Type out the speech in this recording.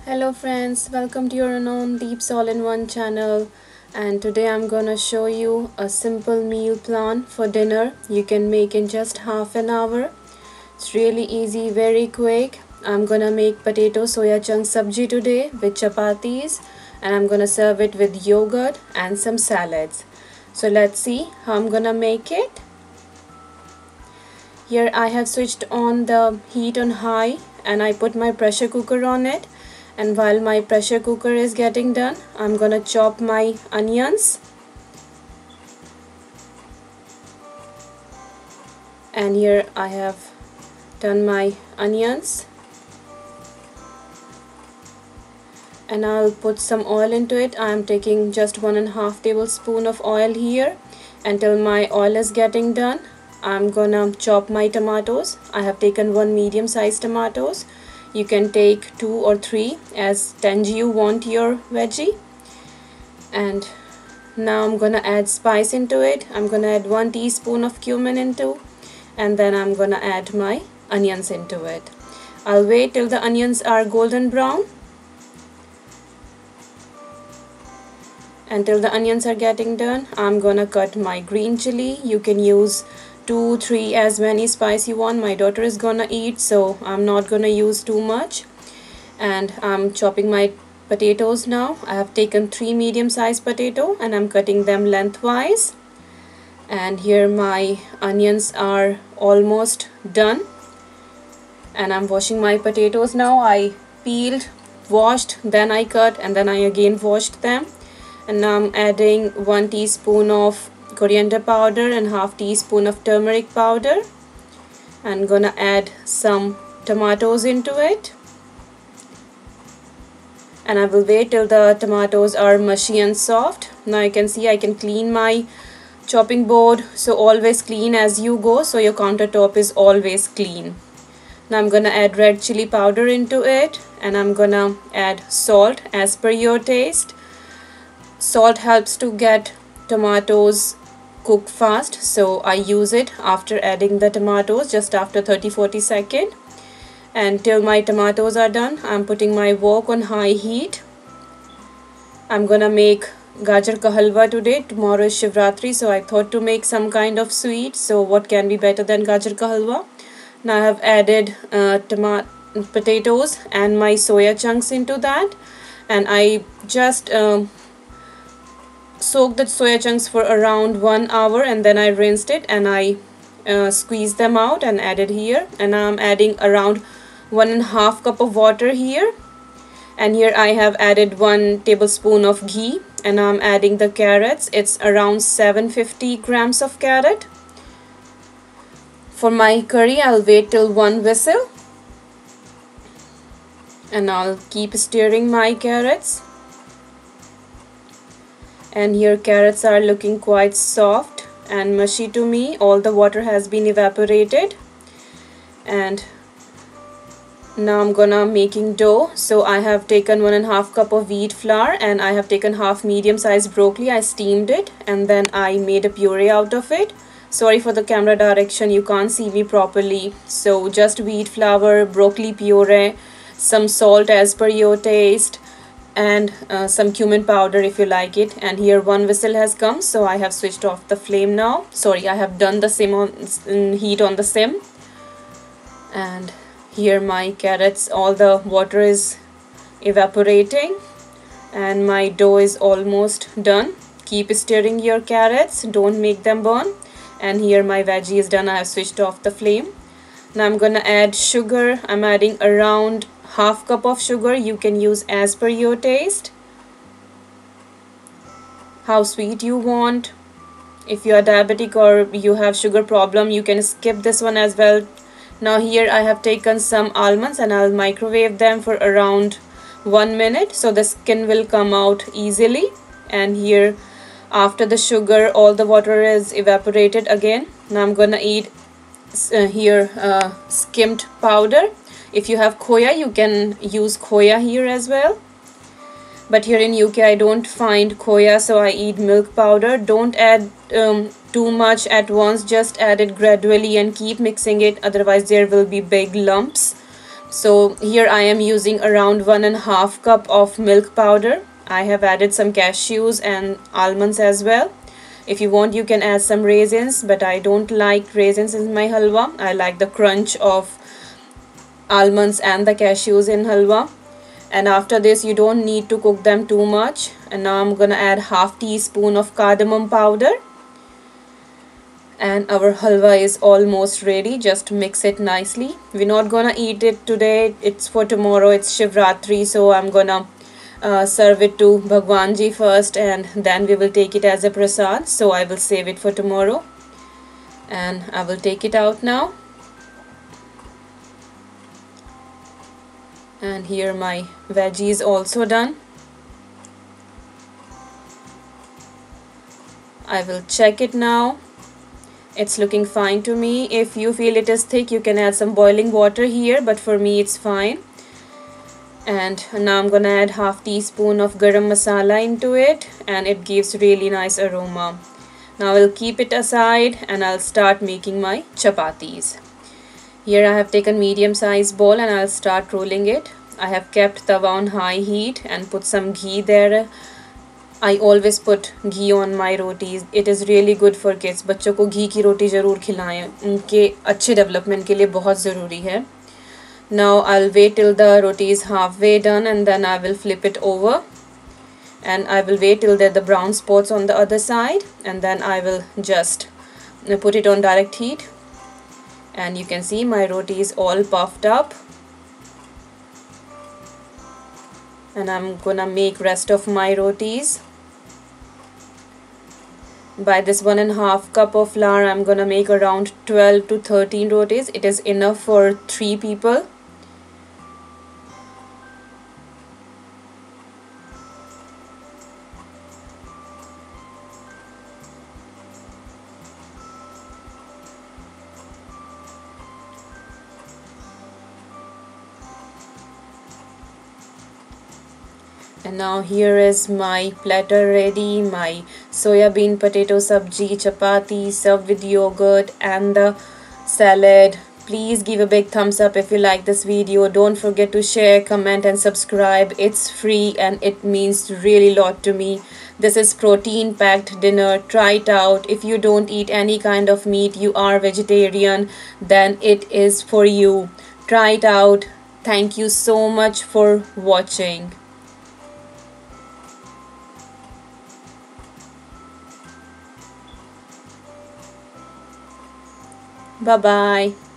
Hello friends, welcome to your unknown Deep's All in One channel and today I'm gonna show you a simple meal plan for dinner you can make in just half an hour. It's really easy, very quick. I'm gonna make potato soya chunk sabji today with chapatis and I'm gonna serve it with yogurt and some salads. So let's see how I'm gonna make it. Here I have switched on the heat on high and I put my pressure cooker on it and while my pressure cooker is getting done I'm gonna chop my onions. And here I have done my onions. And I'll put some oil into it. I'm taking just one and a half tablespoon of oil here. Until my oil is getting done I'm gonna chop my tomatoes. I have taken one medium sized tomatoes you can take two or three as tangy you want your veggie. And now I'm gonna add spice into it. I'm gonna add one teaspoon of cumin into and then I'm gonna add my onions into it. I'll wait till the onions are golden brown. Until the onions are getting done I'm gonna cut my green chili. You can use two three as many spicy one my daughter is gonna eat so I'm not gonna use too much. And I'm chopping my potatoes now. I have taken three medium sized potato and I'm cutting them lengthwise. And here my onions are almost done. And I'm washing my potatoes now. I peeled washed then I cut and then I again washed them. And now I'm adding one teaspoon of coriander powder and half teaspoon of turmeric powder. I'm gonna add some tomatoes into it. And I will wait till the tomatoes are mushy and soft. Now you can see I can clean my chopping board. So always clean as you go. So your countertop is always clean. Now I'm gonna add red chili powder into it. And I'm gonna add salt as per your taste. Salt helps to get tomatoes cook fast so I use it after adding the tomatoes just after 30-40 second. And till my tomatoes are done I'm putting my wok on high heat. I'm gonna make gajar ka halwa today. Tomorrow is Shivratri so I thought to make some kind of sweet. So what can be better than gajar ka halwa? Now I have added uh, potatoes and my soya chunks into that. And I just um, soaked the soya chunks for around one hour and then I rinsed it and I uh, squeezed them out and added here. And I'm adding around one and a half cup of water here. And here I have added one tablespoon of ghee and I'm adding the carrots. It's around 750 grams of carrot. For my curry I'll wait till one whistle. And I'll keep stirring my carrots and here carrots are looking quite soft. And mushy to me all the water has been evaporated. And now I'm gonna making dough. So I have taken one and a half cup of wheat flour and I have taken half medium sized broccoli. I steamed it and then I made a puree out of it. Sorry for the camera direction you can't see me properly. So just wheat flour broccoli puree some salt as per your taste and uh, some cumin powder if you like it. And here one whistle has come so I have switched off the flame now. Sorry I have done the sim on heat on the sim. And here my carrots all the water is evaporating. And my dough is almost done. Keep stirring your carrots don't make them burn. And here my veggie is done I have switched off the flame. Now I'm gonna add sugar. I'm adding around half cup of sugar you can use as per your taste. How sweet you want. If you are diabetic or you have sugar problem you can skip this one as well. Now here I have taken some almonds and I'll microwave them for around one minute so the skin will come out easily. And here after the sugar all the water is evaporated again. Now I'm gonna eat uh, here uh, skimmed powder if you have Koya you can use Koya here as well. But here in UK I don't find Koya so I eat milk powder. Don't add um, too much at once. Just add it gradually and keep mixing it. Otherwise there will be big lumps. So here I am using around one and a half cup of milk powder. I have added some cashews and almonds as well. If you want you can add some raisins but I don't like raisins in my halwa. I like the crunch of almonds and the cashews in halwa. And after this you don't need to cook them too much. And now I'm gonna add half teaspoon of cardamom powder. And our halwa is almost ready. Just mix it nicely. We're not gonna eat it today. It's for tomorrow. It's Shivratri. So I'm gonna uh, serve it to Bhagwanji first and then we will take it as a prasad. So I will save it for tomorrow. And I will take it out now and here my veggie is also done. I will check it now. It's looking fine to me. If you feel it is thick you can add some boiling water here but for me it's fine. And now I'm gonna add half teaspoon of garam masala into it and it gives really nice aroma. Now I'll keep it aside and I'll start making my chapatis here I have taken medium sized bowl and I'll start rolling it I have kept tawa on high heat and put some ghee there I always put ghee on my rotis. It is really good for kids. बच्चों को घी की रोटी ज़रूर खिलाएं उनके अच्छे development के लिए बहुत ज़रूरी है Now I'll wait till the roti is halfway done and then I will flip it over and I will wait till there the brown spots on the other side and then I will just put it on direct heat and you can see my roti is all puffed up. And I'm gonna make rest of my rotis. By this one and a half cup of flour I'm gonna make around 12 to 13 rotis. It is enough for three people and now here is my platter ready my soya bean potato sabji chapati served with yogurt and the salad. Please give a big thumbs up if you like this video. Don't forget to share comment and subscribe. It's free and it means really lot to me. This is protein packed dinner. Try it out. If you don't eat any kind of meat you are vegetarian then it is for you. Try it out. Thank you so much for watching Bye bye.